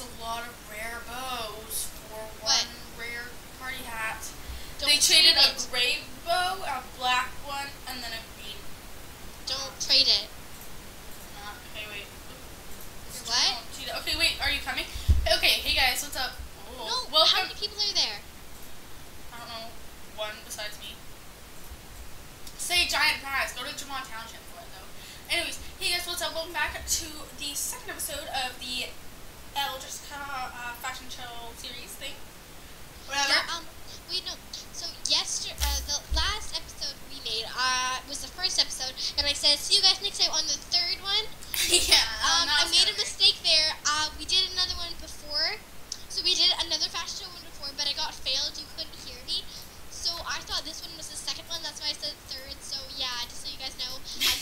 A lot of rare bows for what? one rare party hat. Don't they traded a gray bow, a black one, and then a green. Don't trade it. Okay, wait. What? Okay, wait. Are you coming? Okay, hey guys, what's up? Ooh. No, Welcome. how many people are there? I don't know. One besides me. Say giant prize. Go to Jamaa Township for it though. Anyways, hey guys, what's up? Welcome back to the second episode of the That'll just Eldritch-Con uh, fashion show series thing. Whatever. Yeah, um, we know. So yesterday, uh, the last episode we made uh, was the first episode, and I said, "See you guys next time on the third one." yeah. Um, oh, I made a mistake there. Uh, we did another one before, so we did another fashion show one before, but I got failed. You couldn't hear me, so I thought this one was the second one. That's why I said third. So yeah, just so you guys know, I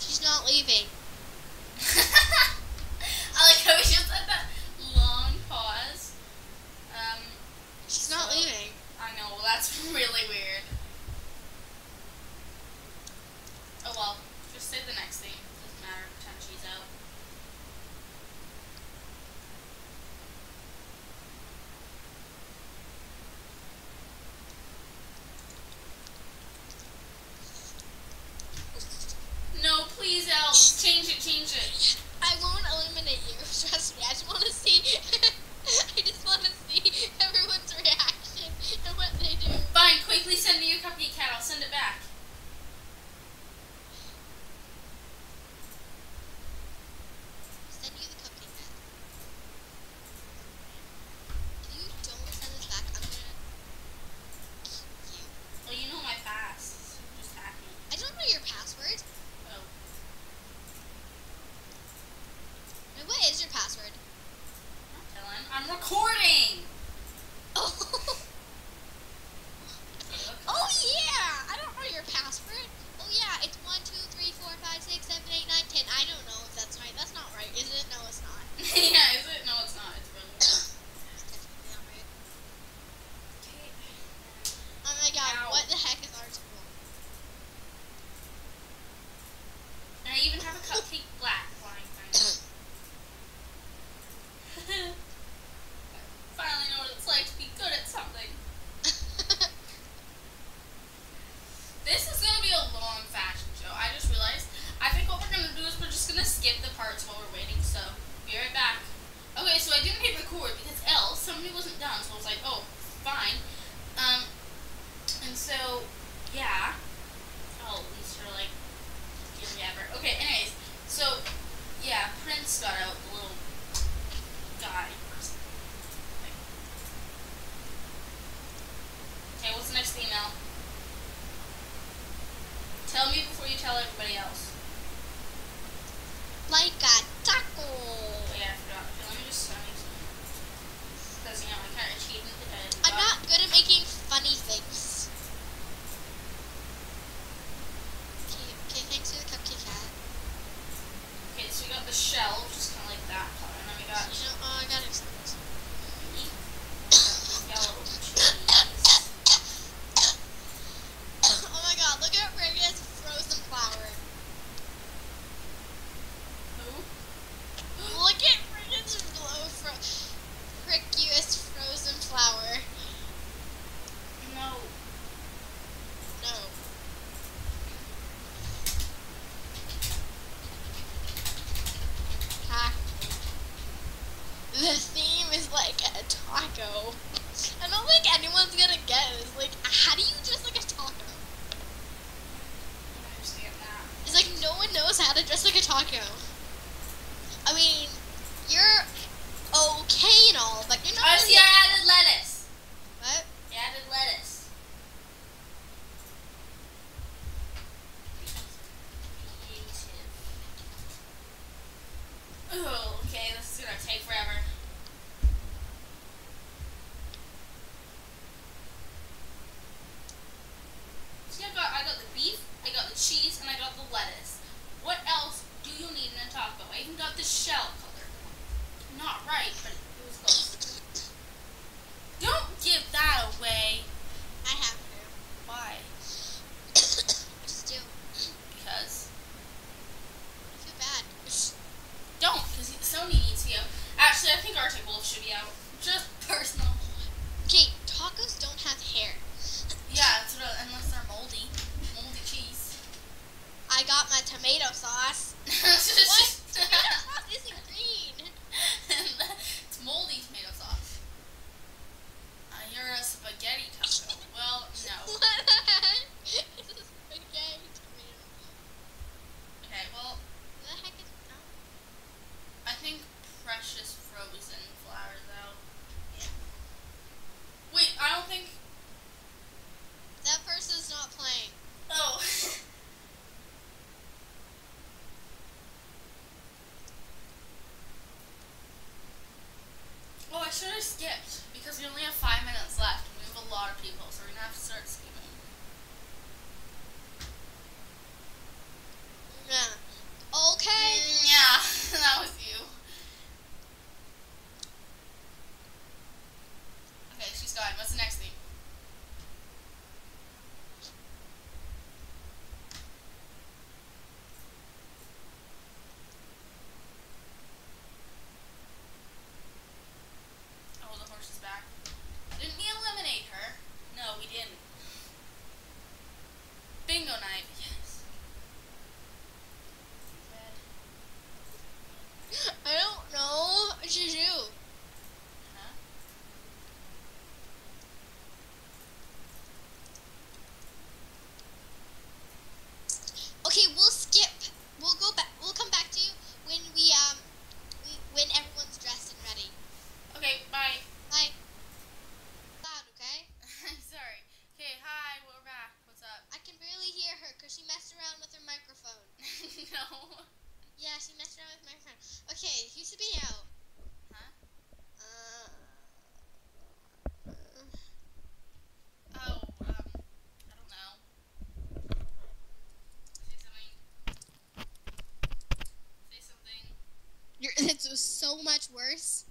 She's not leaving. really weird. Oh well, just say the next thing. Doesn't matter, pretend she's out. No, please, Elf. Change it, change it. I won't eliminate you. Trust me. I just want to see So, yeah. taco. I mean, you're okay and all, but you're not. Oh, really see, I added lettuce. What? Added lettuce. Oh, okay. This is gonna take forever. See, I got I got the beef, I got the cheese, and I got the lettuce. I even got the shell color. Not right, but it was close. Don't give that away. I have to. Why? Still. Because? I feel bad. Don't, because Sony needs you. Actually, I think our Wolf should be out. Just personal. Okay, tacos don't have hair. Yeah, what, unless they're moldy. Moldy cheese. I got my tomato sauce. what? Yeah. what's the next thing? so much worse.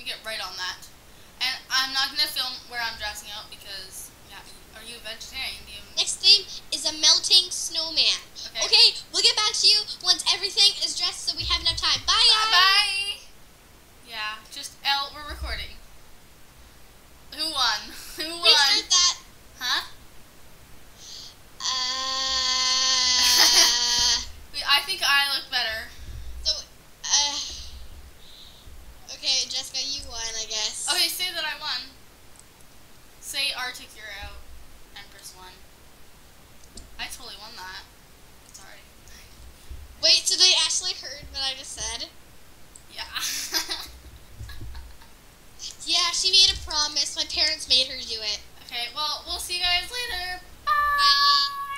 me get right on that. And I'm not gonna film where I'm dressing up because yeah, are you a vegetarian? You... Next theme is a melting snowman. Okay. okay. we'll get back to you once everything is dressed, so we have enough time. Bye. Bye. Bye. Yeah, just L. We're recording. Who won? Who won? Restart that. Huh? Uh. I think I look better. So, uh. Okay, Jessica, you won, I guess. Okay, say that I won. Say Arctic, you're out. Empress won. I totally won that. Sorry. Wait, so they actually heard what I just said? Yeah. yeah, she made a promise. My parents made her do it. Okay, well, we'll see you guys later. Bye. Bye.